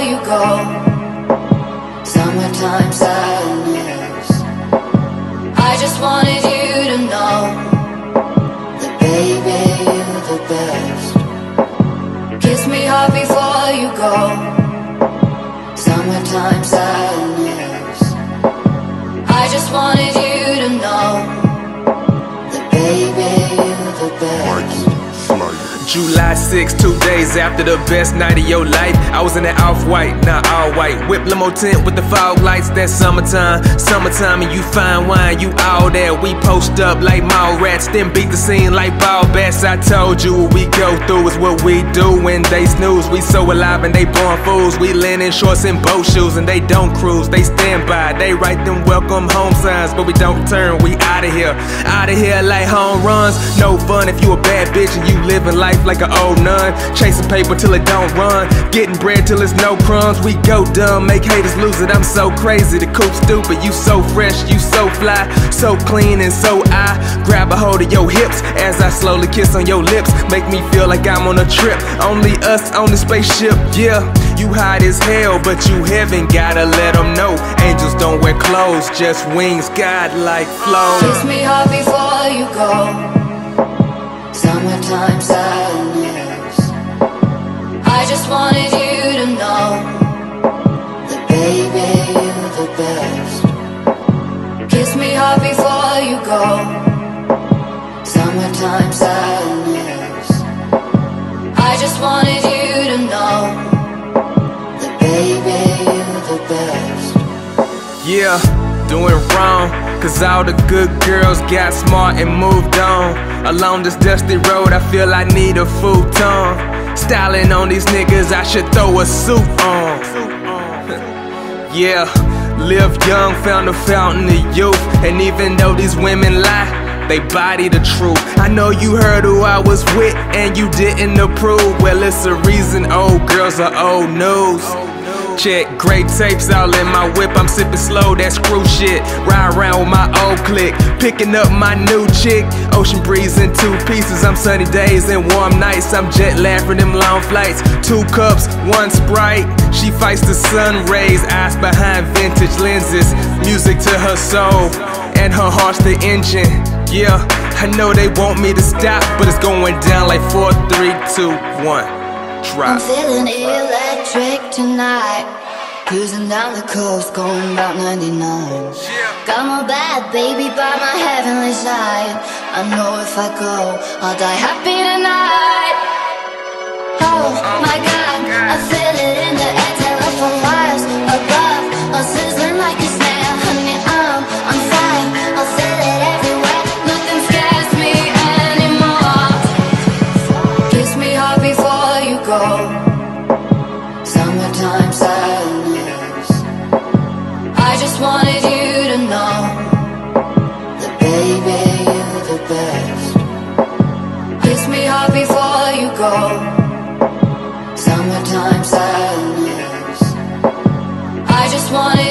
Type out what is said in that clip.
you go. Summertime sadness. I just wanted you to know that, baby, you're the best. Kiss me hard before you go. Summertime sadness. I just wanted you to know that, baby. July 6, two days after the best night of your life. I was in that off-white, not all white. Whip limo tent with the fog lights, that summertime. Summertime and you fine wine, you all there. We post up like mall rats, then beat the scene like ball bats. I told you what we go through is what we do when they snooze. We so alive and they born fools. We linen shorts and boat shoes and they don't cruise. They stand by, they write them welcome home signs, but we don't return. We out of here, out of here like home runs. No fun if you a bad bitch and you living life like an old nun. Chasing paper till it don't run. Getting bread till it's no crumbs. We go dumb, make haters lose it. I'm so crazy, the coop stupid. You so fresh, you so fly, so clean and so I grab a hold of your hips as I slowly kiss on your lips. Make me feel like I'm on a trip. Only us on the spaceship, yeah. You hot as hell, but you heaven, gotta let them know. Angels don't wear clothes, just wings, God like flow. Kiss me hard before you go. Baby, you're the best. Kiss me hard before you go. Summertime sadness. I just wanted you to know that, baby, you're the best. Yeah, doing wrong. Cause all the good girls got smart and moved on. Along this dusty road, I feel I need a futon. Styling on these niggas, I should throw a suit on. Yeah, live young, found a fountain of youth. And even though these women lie, they body the truth. I know you heard who I was with and you didn't approve. Well, it's a reason old girls are old news. Check great tapes all in my whip. I'm sipping slow, that screw shit. Ride around with my old clique. Picking up my new chick. Ocean breeze in two pieces. I'm sunny days and warm nights. I'm jet lagged for them long flights. Two cups, one sprite. She fights the sun rays. Eyes behind vintage lenses. Music to her soul. And her heart's the engine. Yeah, I know they want me to stop, but it's going down like 4, 3, 2, 1. I'm feeling electric tonight. Cruising down the coast, going about 99. Got my bad baby by my heavenly side. I know if I go, I'll die happy tonight. Oh my god, I feel just wanted